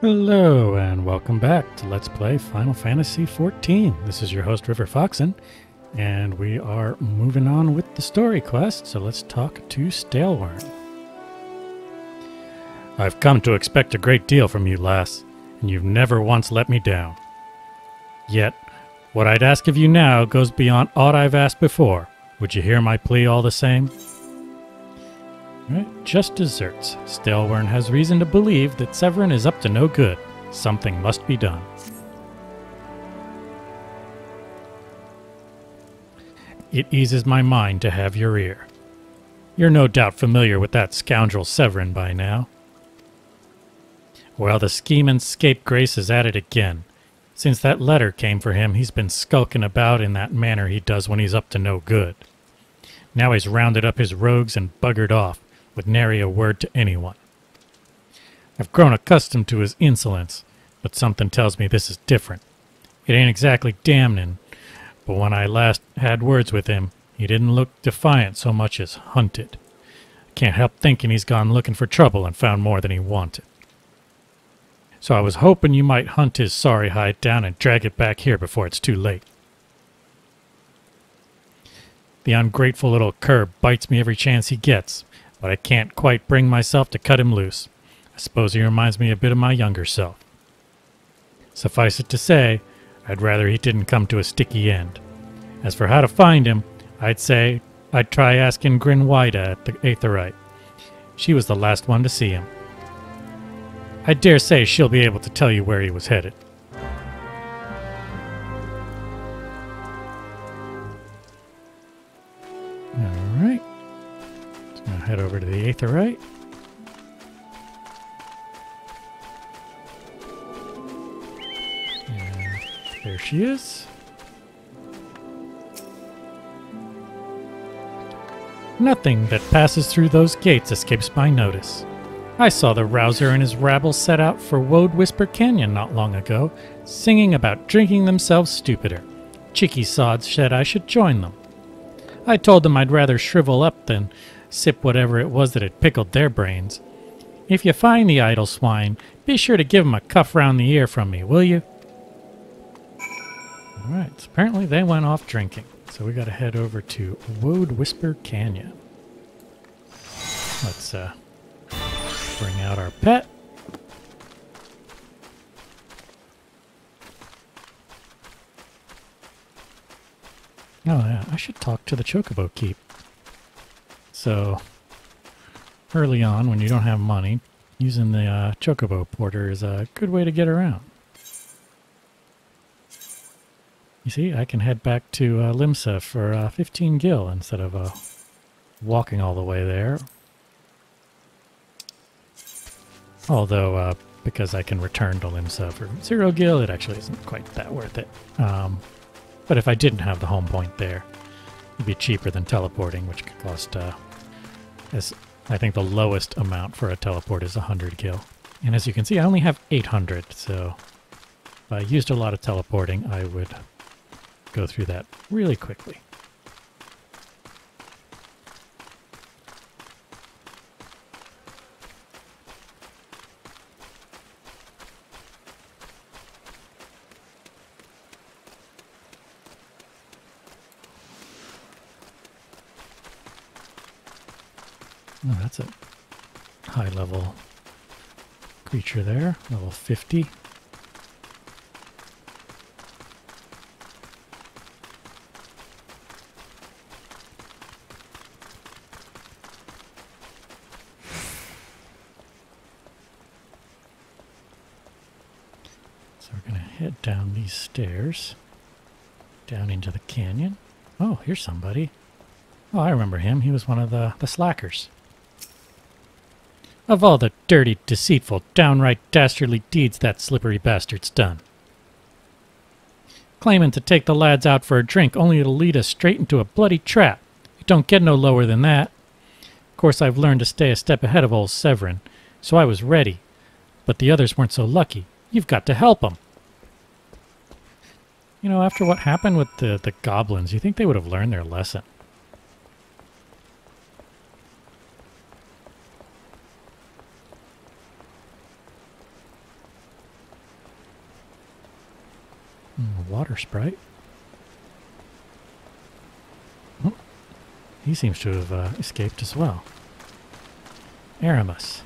Hello and welcome back to Let's Play Final Fantasy XIV. This is your host River Foxen, and we are moving on with the story quest, so let's talk to Staelwyrn. I've come to expect a great deal from you, lass, and you've never once let me down. Yet, what I'd ask of you now goes beyond aught I've asked before. Would you hear my plea all the same? Right, just desserts. Staelwyrn has reason to believe that Severin is up to no good. Something must be done. It eases my mind to have your ear. You're no doubt familiar with that scoundrel Severin by now. Well, the scheming scapegrace is at it again. Since that letter came for him, he's been skulking about in that manner he does when he's up to no good. Now he's rounded up his rogues and buggered off, with nary a word to anyone. I've grown accustomed to his insolence, but something tells me this is different. It ain't exactly damning, but when I last had words with him, he didn't look defiant so much as hunted. I can't help thinking he's gone looking for trouble and found more than he wanted. So I was hoping you might hunt his sorry hide down and drag it back here before it's too late. The ungrateful little cur bites me every chance he gets, but I can't quite bring myself to cut him loose. I suppose he reminds me a bit of my younger self. Suffice it to say, I'd rather he didn't come to a sticky end. As for how to find him, I'd say I'd try asking Grinwida at the Aetheryte. She was the last one to see him. I dare say she'll be able to tell you where he was headed. Head over to the Aetheryte. And there she is. Nothing that passes through those gates escapes my notice. I saw the Rouser and his rabble set out for Woad Whisper Canyon not long ago, singing about drinking themselves stupider. Chicky sods said I should join them. I told them I'd rather shrivel up than sip whatever it was that had pickled their brains. If you find the idle swine, be sure to give 'em a cuff round the ear from me, will you? Alright, so apparently they went off drinking. So we gotta head over to Woad Whisper Canyon. Let's uh, bring out our pet. Oh yeah, I should talk to the Chocobo Keep. So, early on, when you don't have money, using the uh, Chocobo Porter is a good way to get around. You see, I can head back to uh, Limsa for uh, 15 gil instead of uh, walking all the way there. Although, uh, because I can return to Limsa for zero gil, it actually isn't quite that worth it. Um, but if I didn't have the home point there, it'd be cheaper than teleporting, which could cost, as I think the lowest amount for a teleport is 100 gil. And as you can see, I only have 800, so if I used a lot of teleporting, I would go through that really quickly. Oh, that's a high level creature there, level 50. So we're going to head down these stairs, down into the canyon. Oh, here's somebody. Oh, I remember him. He was one of the, the slackers. Of all the dirty, deceitful, downright dastardly deeds that slippery bastard's done. Claiming to take the lads out for a drink only to lead us straight into a bloody trap. It don't get no lower than that. Of course, I've learned to stay a step ahead of old Severin, so I was ready. But the others weren't so lucky. You've got to help them. You know, after what happened with the, the goblins, you think they would have learned their lesson. Water sprite. Oh, He seems to have uh, escaped as well. Aramus.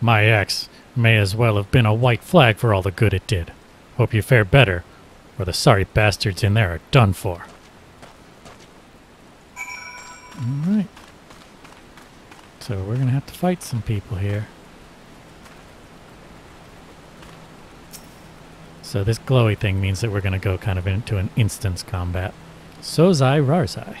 My ex may as well have been a white flag for all the good it did. Hope you fare better, or the sorry bastards in there are done for. Alright. So we're gonna have to fight some people here. So this glowy thing means that we're gonna go kind of into an instance combat. Sozai Rarzai.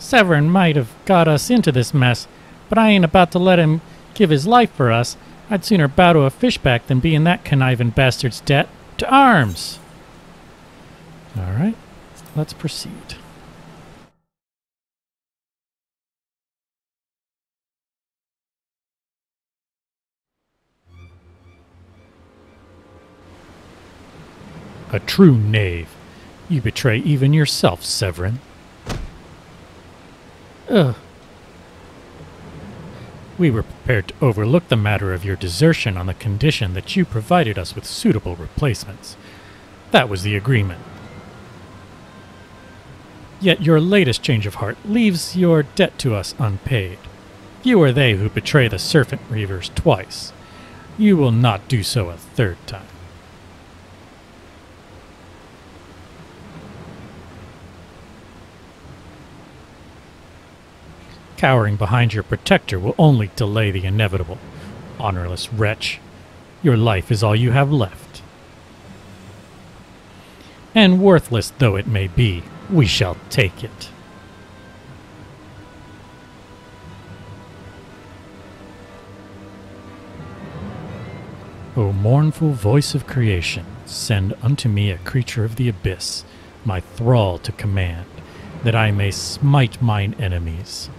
Severin might have got us into this mess, but I ain't about to let him give his life for us. I'd sooner bow to a fishback than be in that conniving bastard's debt. To arms! All right, let's proceed. A true knave. You betray even yourself, Severin. Ugh. We were prepared to overlook the matter of your desertion on the condition that you provided us with suitable replacements. That was the agreement. Yet your latest change of heart leaves your debt to us unpaid. You are they who betray the Serpent Reavers twice. You will not do so a third time. Cowering behind your protector will only delay the inevitable. Honorless wretch, your life is all you have left. And worthless though it may be, we shall take it. O mournful voice of creation, send unto me a creature of the abyss, my thrall to command, that I may smite mine enemies.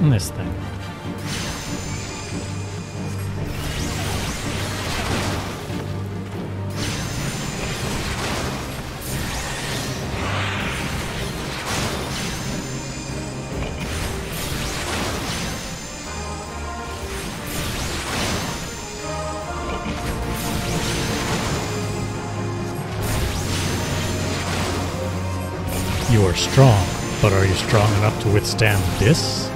Fighting this thing. You are strong, but are you strong enough to withstand this?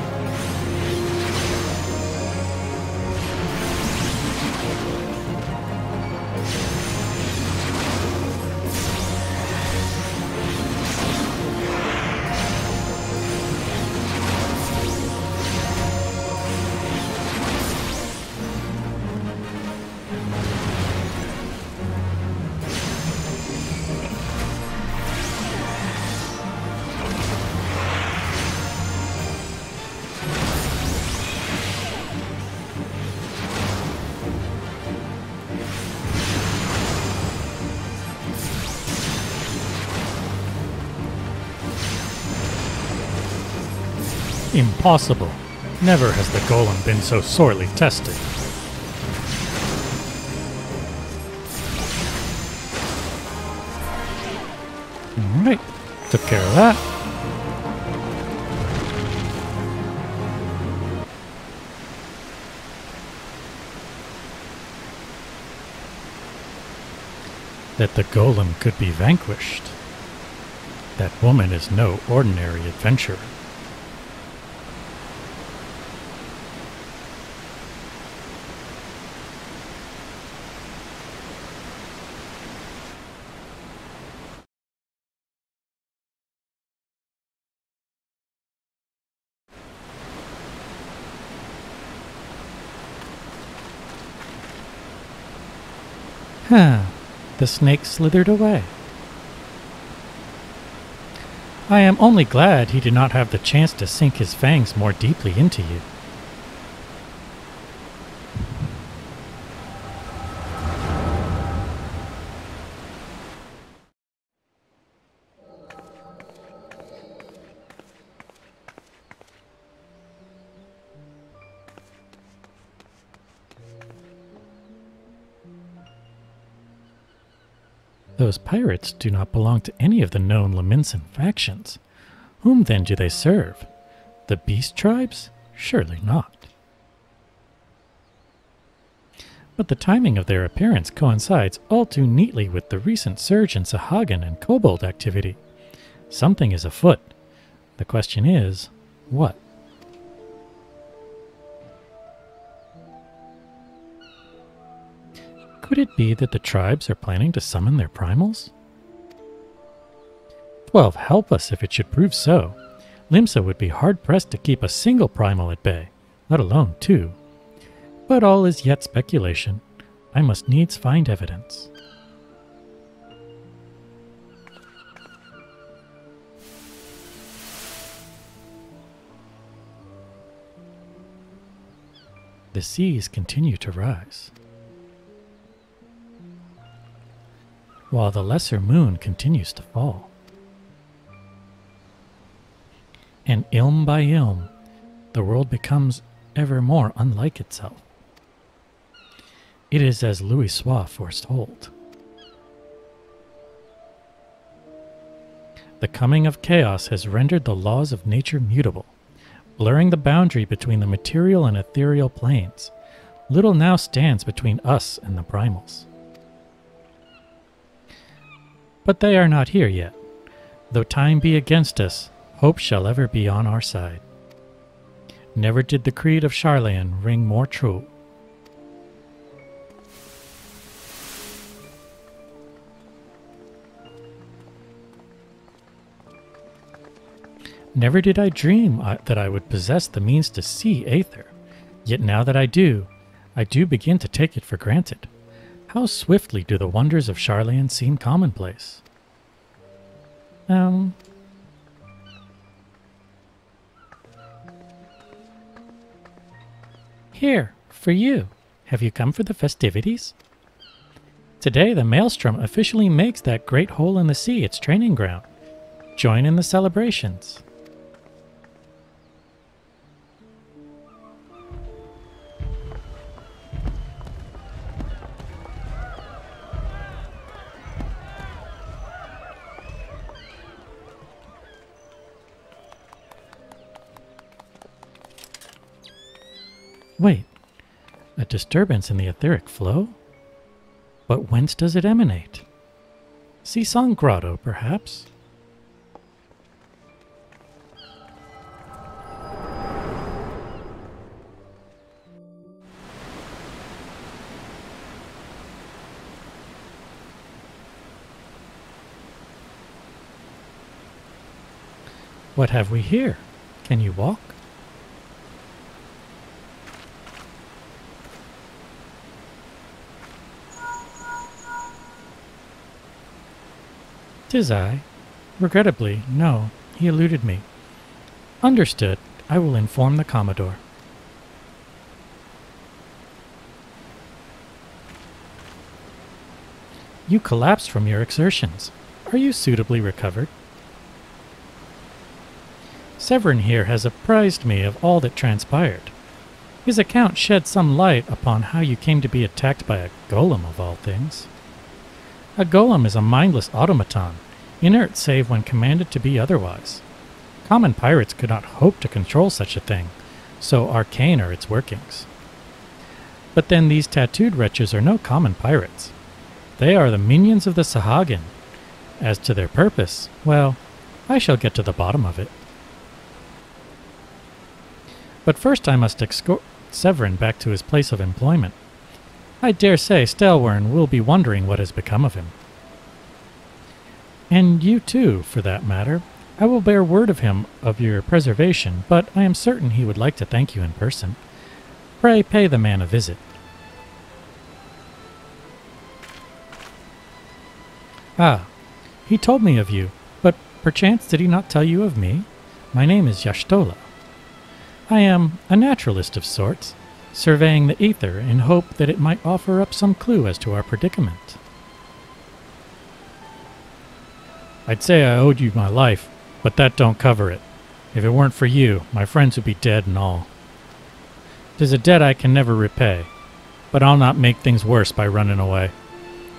Impossible. Never has the golem been so sorely tested. Alright, took care of that. That the golem could be vanquished. That woman is no ordinary adventurer. Huh. The snake slithered away. I am only glad he did not have the chance to sink his fangs more deeply into you. Those pirates do not belong to any of the known Lominsan factions. Whom then do they serve? The beast tribes? Surely not. But the timing of their appearance coincides all too neatly with the recent surge in Sahagin and Kobold activity. Something is afoot. The question is, what? Could it be that the tribes are planning to summon their primals? Twelve, help us if it should prove so. Limsa would be hard pressed to keep a single primal at bay, let alone two. But all is yet speculation. I must needs find evidence. The seas continue to rise. While the lesser moon continues to fall. And ilm by ilm, the world becomes ever more unlike itself. It is as Louisoix foretold. The coming of chaos has rendered the laws of nature mutable, blurring the boundary between the material and ethereal planes. Little now stands between us and the primals. But they are not here yet. Though time be against us, hope shall ever be on our side. Never did the creed of Sharlayan ring more true. Never did I dream uh, that I would possess the means to see Aether. Yet now that I do, I do begin to take it for granted. How swiftly do the wonders of Sharlayan seem commonplace. Um. Here, for you. Have you come for the festivities? Today, the Maelstrom officially makes that great hole in the sea its training ground. Join in the celebrations. Wait, a disturbance in the etheric flow? But whence does it emanate? Sisong Grotto, perhaps? What have we here? Can you walk? Tis I. Regrettably, no, he eluded me. Understood. I will inform the Commodore. You collapsed from your exertions. Are you suitably recovered? Severin here has apprised me of all that transpired. His account shed some light upon how you came to be attacked by a golem of all things. A golem is a mindless automaton, inert save when commanded to be otherwise. Common pirates could not hope to control such a thing, so arcane are its workings. But then these tattooed wretches are no common pirates. They are the minions of the Sahagin. As to their purpose, well, I shall get to the bottom of it. But first I must escort Severin back to his place of employment. I dare say Staelwyrn will be wondering what has become of him. And you too, for that matter. I will bear word of him of your preservation, but I am certain he would like to thank you in person. Pray pay the man a visit. Ah, he told me of you, but perchance did he not tell you of me? My name is Y'shtola. I am a naturalist of sorts, surveying the ether in hope that it might offer up some clue as to our predicament. I'd say I owed you my life, but that don't cover it. If it weren't for you, my friends would be dead and all. Tis a debt I can never repay, but I'll not make things worse by running away.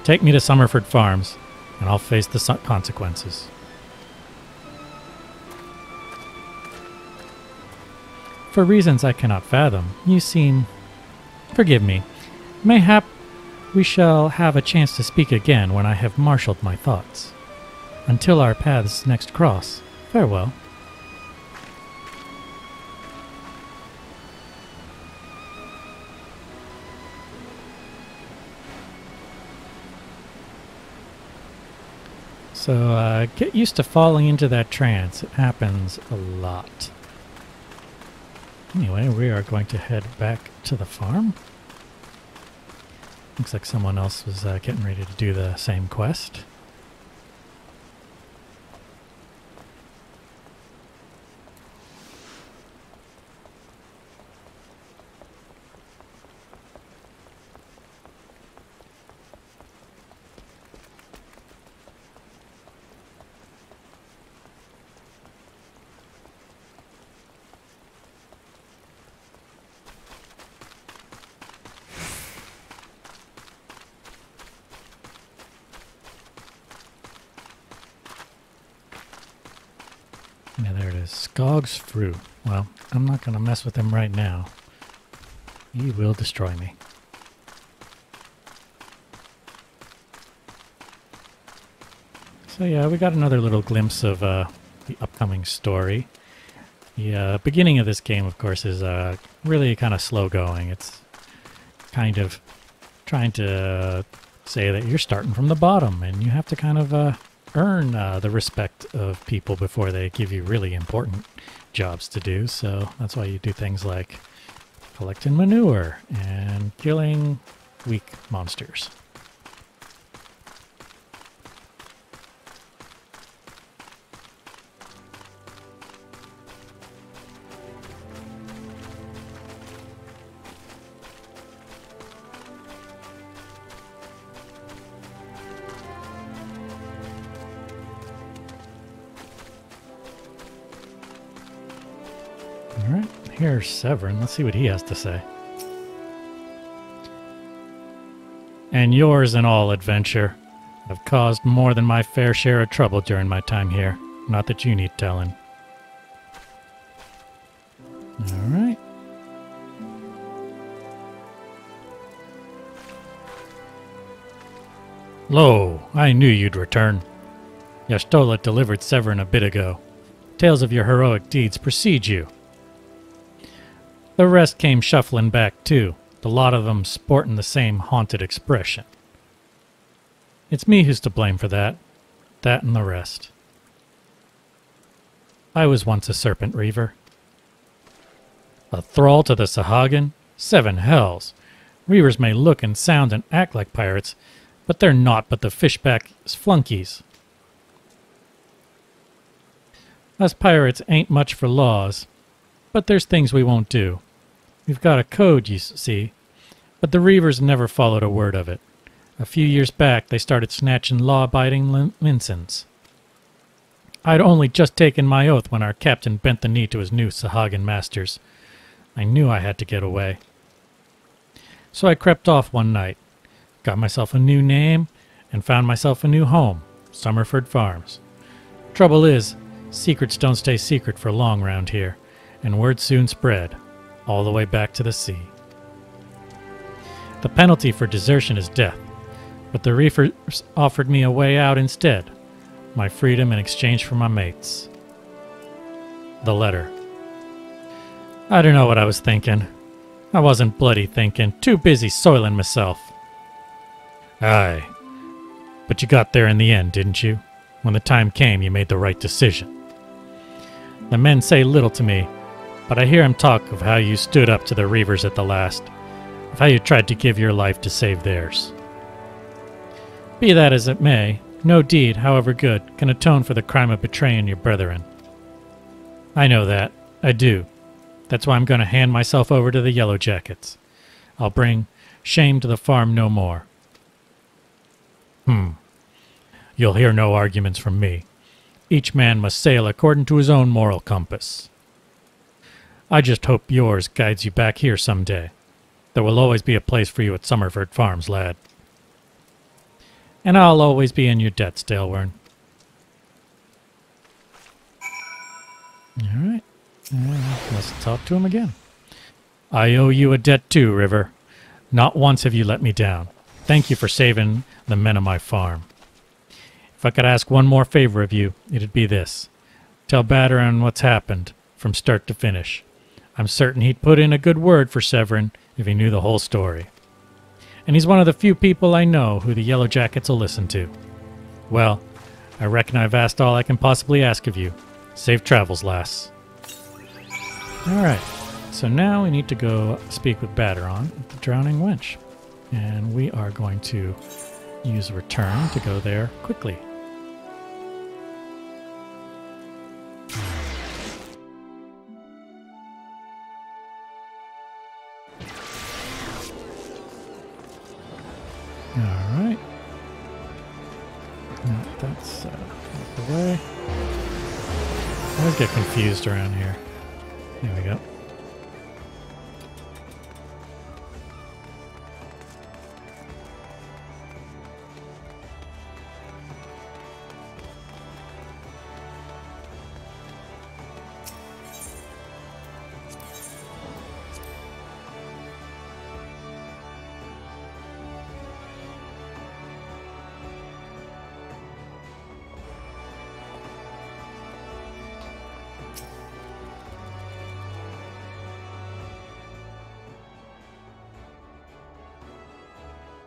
Take me to Summerford Farms. and I'll face the consequences. For reasons I cannot fathom, you seem. Forgive me. Mayhap we shall have a chance to speak again when I have marshaled my thoughts. Until our paths next cross, farewell. So uh, get used to falling into that trance. It happens a lot. Anyway, we are going to head back to the farm. Looks like someone else was uh, getting ready to do the same quest. Yeah, there it is. Skog's Fru. Well, I'm not going to mess with him right now. He will destroy me. So yeah, we got another little glimpse of uh, the upcoming story. The uh, beginning of this game, of course, is uh, really kind of slow going. It's kind of trying to say that you're starting from the bottom and you have to kind of uh, earn uh, the respect of people before they give you really important jobs to do. So that's why you do things like collecting manure and killing weak monsters. Here's Severin. Let's see what he has to say. And yours and all adventure. I've caused more than my fair share of trouble during my time here. Not that you need telling. All right. Lo, I knew you'd return. Y'shtola delivered Severin a bit ago. Tales of your heroic deeds precede you. The rest came shuffling back too, the lot of them sporting the same haunted expression. It's me who's to blame for that. That and the rest. I was once a serpent reaver. A thrall to the Sahagin? Seven hells. Reavers may look and sound and act like pirates, but they're not but the fishback's flunkies. Us pirates ain't much for laws, but there's things we won't do. We've got a code, you see, but the Reavers never followed a word of it. A few years back, they started snatching law-abiding lin-. I'd only just taken my oath when our captain bent the knee to his new Sahagin masters. I knew I had to get away. So I crept off one night, got myself a new name, and found myself a new home, Summerford Farms. Trouble is, secrets don't stay secret for long round here, and word soon spread, all the way back to the sea. The penalty for desertion is death, but the Reavers offered me a way out instead, my freedom in exchange for my mates. The letter. I don't know what I was thinking. I wasn't bloody thinking, too busy soiling myself. Aye, but you got there in the end, didn't you? When the time came, you made the right decision. The men say little to me, but I hear him talk of how you stood up to the Reavers at the last, of how you tried to give your life to save theirs. Be that as it may, no deed, however good, can atone for the crime of betraying your brethren. I know that. I do. That's why I'm going to hand myself over to the Yellow Jackets. I'll bring shame to the farm no more. Hmm. You'll hear no arguments from me. Each man must sail according to his own moral compass. I just hope yours guides you back here some day. There will always be a place for you at Summerford Farms, lad. And I'll always be in your debt, Staelwyrn. All right. Uh, let's talk to him again. I owe you a debt too, River. Not once have you let me down. Thank you for saving the men of my farm. If I could ask one more favor of you, it'd be this. Tell Baderon what's happened, from start to finish. I'm certain he'd put in a good word for Severin if he knew the whole story. And he's one of the few people I know who the Yellow Jackets will listen to. Well, I reckon I've asked all I can possibly ask of you. Safe travels, lass. Alright, so now we need to go speak with Baderon, the Drowning Wench. And we are going to use return to go there quickly. Confused around here. There we go.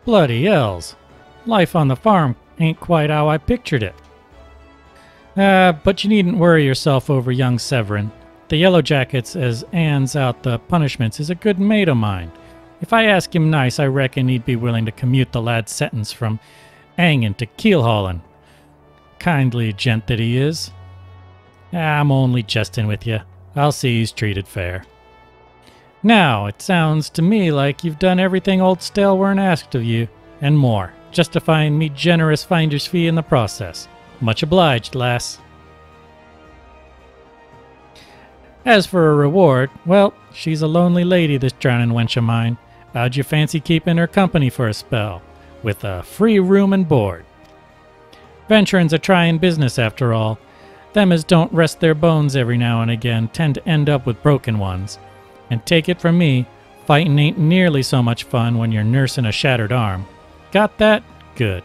Bloody hells. Life on the farm ain't quite how I pictured it. Uh, but you needn't worry yourself over young Severin. The Yellow Jackets, as Anne's out the punishments, is a good mate of mine. If I ask him nice, I reckon he'd be willing to commute the lad's sentence from Angen to Keelhaulin. Kindly gent that he is. I'm only jesting with you. I'll see he's treated fair. Now, it sounds to me like you've done everything old Staelwyrn asked of you, and more, justifying me generous finder's fee in the process. Much obliged, lass. As for a reward, well, she's a lonely lady, this drowning wench of mine. How'd you fancy keeping her company for a spell? With a free room and board. Venturing's a trying business, after all. Them as don't rest their bones every now and again tend to end up with broken ones. And take it from me, fighting ain't nearly so much fun when you're nursing a shattered arm. Got that? Good.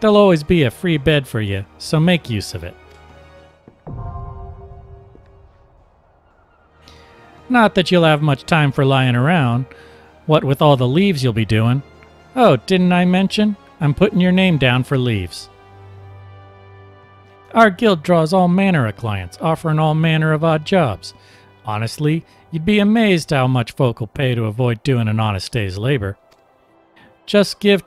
There'll always be a free bed for you, so make use of it. Not that you'll have much time for lying around. What with all the leves you'll be doing. Oh, didn't I mention? I'm putting your name down for leves. Our guild draws all manner of clients, offering all manner of odd jobs. Honestly, you'd be amazed how much folk will pay to avoid doing an honest day's labor. Just give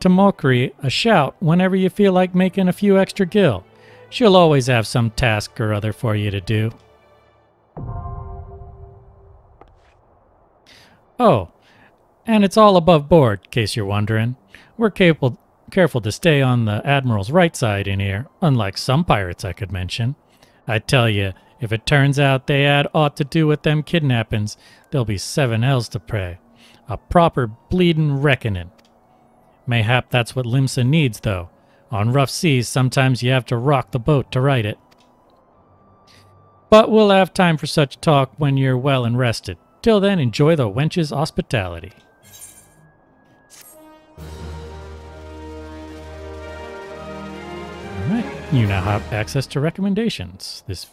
Tamokri a shout whenever you feel like making a few extra gil. She'll always have some task or other for you to do. Oh, and it's all above board, in case you're wondering. We're capable, careful to stay on the Admiral's right side in here, unlike some pirates I could mention. I tell you, if it turns out they had aught to do with them kidnappings, there'll be seven hells to pray. A proper bleedin' reckoning. Mayhap that's what Limsa needs, though. On rough seas, sometimes you have to rock the boat to right it. But we'll have time for such talk when you're well and rested. Till then, enjoy the wench's hospitality. Alright, you now have access to recommendations. This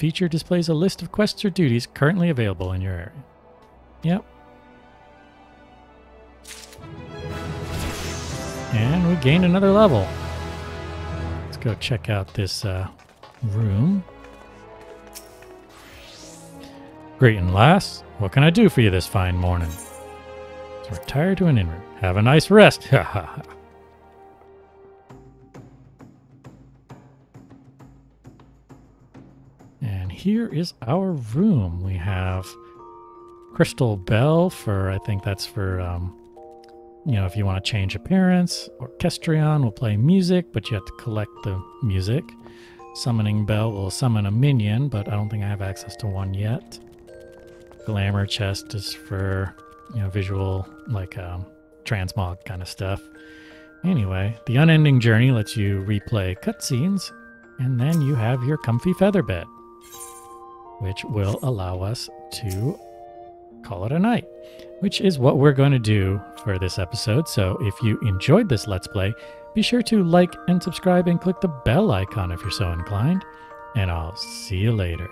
feature displays a list of quests or duties currently available in your area. Yep. And we gained another level. Let's go check out this uh, room. Greeting, lass. What can I do for you this fine morning? Retire to an inn room. Have a nice rest. Ha ha ha. Here is our room. We have crystal bell for, I think that's for, um, you know, if you want to change appearance. Orchestrion will play music, but you have to collect the music. Summoning bell will summon a minion, but I don't think I have access to one yet. Glamour chest is for, you know, visual, like um, transmog kind of stuff. Anyway, the unending journey lets you replay cutscenes, and then you have your comfy feather bed, which will allow us to call it a night, which is what we're going to do for this episode. So if you enjoyed this Let's Play, be sure to like and subscribe and click the bell icon if you're so inclined, and I'll see you later.